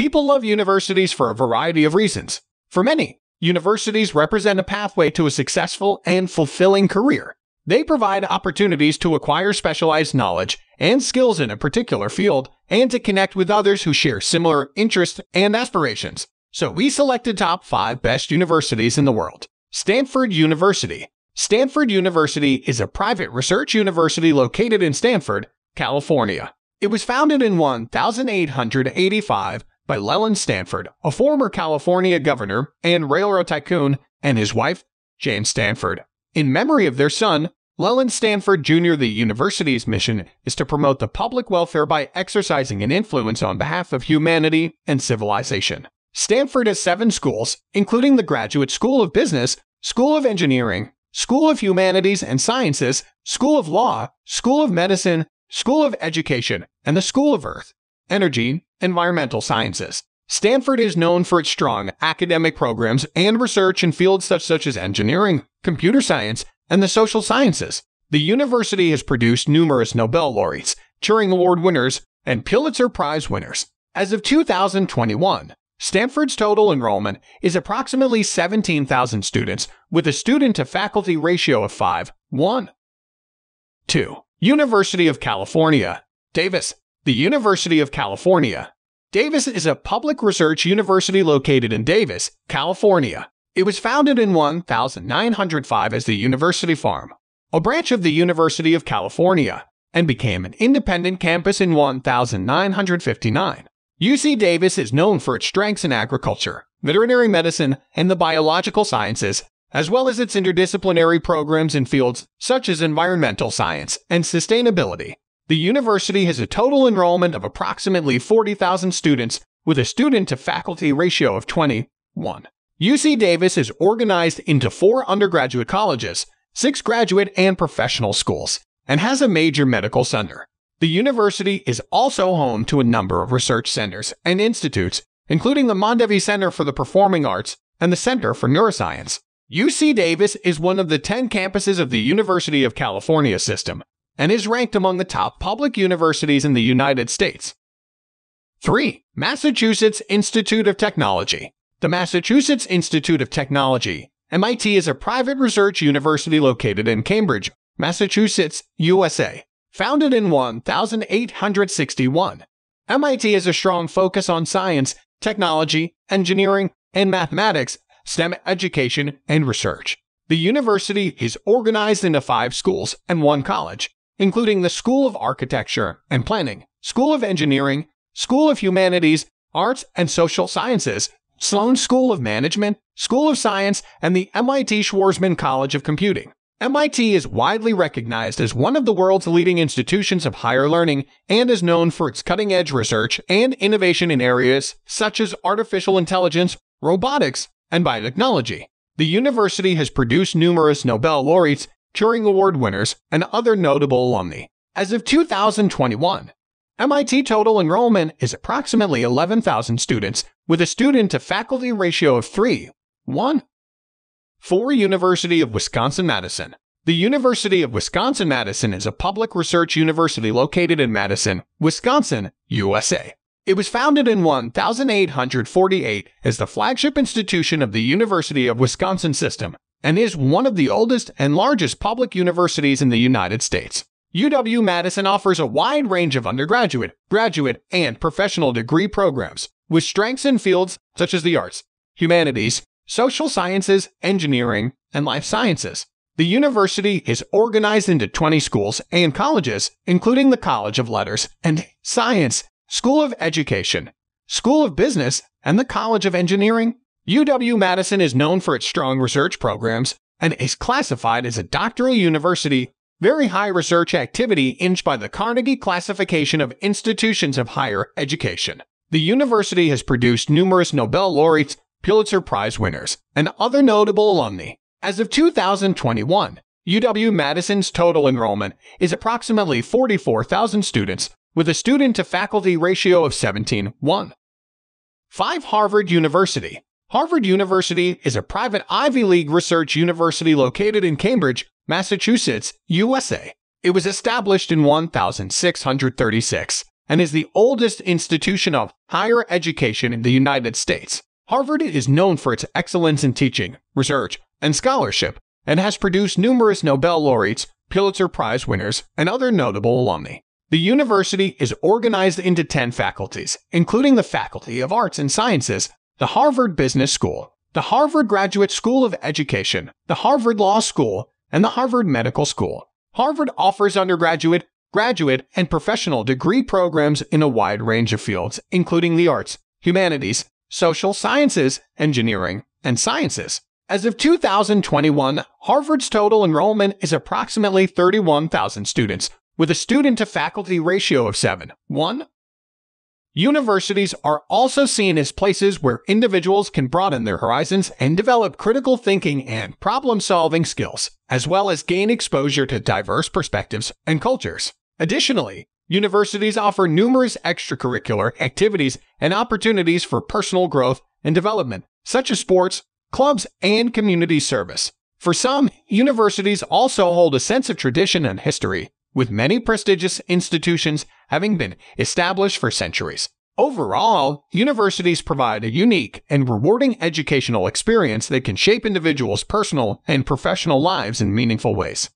People love universities for a variety of reasons. For many, universities represent a pathway to a successful and fulfilling career. They provide opportunities to acquire specialized knowledge and skills in a particular field and to connect with others who share similar interests and aspirations. So we selected top 5 best universities in the world. Stanford University. Stanford University is a private research university located in Stanford, California. It was founded in 1885 by Leland Stanford, a former California governor and railroad tycoon, and his wife, Jane Stanford. In memory of their son, Leland Stanford Jr., the university's mission is to promote the public welfare by exercising an influence on behalf of humanity and civilization. Stanford has seven schools, including the Graduate School of Business, School of Engineering, School of Humanities and Sciences, School of Law, School of Medicine, School of Education, and the School of Earth, Energy, Environmental Sciences. Stanford is known for its strong academic programs and research in fields such, such as engineering, computer science, and the social sciences. The university has produced numerous Nobel laureates, Turing Award winners, and Pulitzer Prize winners. As of 2021, Stanford's total enrollment is approximately 17,000 students, with a student to faculty ratio of 5 1. 2. University of California, Davis. The University of California. Davis is a public research university located in Davis, California. It was founded in 1905 as the University Farm, a branch of the University of California, and became an independent campus in 1959. UC Davis is known for its strengths in agriculture, veterinary medicine, and the biological sciences, as well as its interdisciplinary programs in fields such as environmental science and sustainability. The university has a total enrollment of approximately 40,000 students with a student to faculty ratio of 21. UC Davis is organized into four undergraduate colleges, six graduate and professional schools, and has a major medical center. The university is also home to a number of research centers and institutes, including the Mondavi Center for the Performing Arts and the Center for Neuroscience. UC Davis is one of the 10 campuses of the University of California system and is ranked among the top public universities in the United States. 3. Massachusetts Institute of Technology the Massachusetts Institute of Technology, MIT, is a private research university located in Cambridge, Massachusetts, USA. Founded in 1861, MIT has a strong focus on science, technology, engineering, and mathematics, STEM education, and research. The university is organized into five schools and one college, including the School of Architecture and Planning, School of Engineering, School of Humanities, Arts and Social Sciences, Sloan School of Management, School of Science, and the MIT Schwarzman College of Computing. MIT is widely recognized as one of the world's leading institutions of higher learning and is known for its cutting edge research and innovation in areas such as artificial intelligence, robotics, and biotechnology. The university has produced numerous Nobel laureates, Turing Award winners, and other notable alumni. As of 2021, MIT total enrollment is approximately 11,000 students, with a student to faculty ratio of 3 1. 4. University of Wisconsin Madison. The University of Wisconsin Madison is a public research university located in Madison, Wisconsin, USA. It was founded in 1848 as the flagship institution of the University of Wisconsin system and is one of the oldest and largest public universities in the United States. UW Madison offers a wide range of undergraduate, graduate, and professional degree programs with strengths in fields such as the arts, humanities, social sciences, engineering, and life sciences. The university is organized into 20 schools and colleges, including the College of Letters and Science, School of Education, School of Business, and the College of Engineering. UW Madison is known for its strong research programs and is classified as a doctoral university very high research activity inched by the Carnegie Classification of Institutions of Higher Education. The university has produced numerous Nobel laureates, Pulitzer Prize winners, and other notable alumni. As of 2021, UW Madison's total enrollment is approximately 44,000 students, with a student to faculty ratio of 17 1. 5. Harvard University. Harvard University is a private Ivy League research university located in Cambridge, Massachusetts, USA. It was established in 1636 and is the oldest institution of higher education in the United States. Harvard is known for its excellence in teaching, research, and scholarship, and has produced numerous Nobel laureates, Pulitzer Prize winners, and other notable alumni. The university is organized into 10 faculties, including the Faculty of Arts and Sciences, the Harvard Business School, the Harvard Graduate School of Education, the Harvard Law School, and the Harvard Medical School. Harvard offers undergraduate, graduate, and professional degree programs in a wide range of fields, including the arts, humanities, social sciences, engineering, and sciences. As of 2021, Harvard's total enrollment is approximately 31,000 students, with a student to faculty ratio of 7 1. Universities are also seen as places where individuals can broaden their horizons and develop critical thinking and problem solving skills, as well as gain exposure to diverse perspectives and cultures. Additionally, Universities offer numerous extracurricular activities and opportunities for personal growth and development, such as sports, clubs, and community service. For some, universities also hold a sense of tradition and history, with many prestigious institutions having been established for centuries. Overall, universities provide a unique and rewarding educational experience that can shape individuals' personal and professional lives in meaningful ways.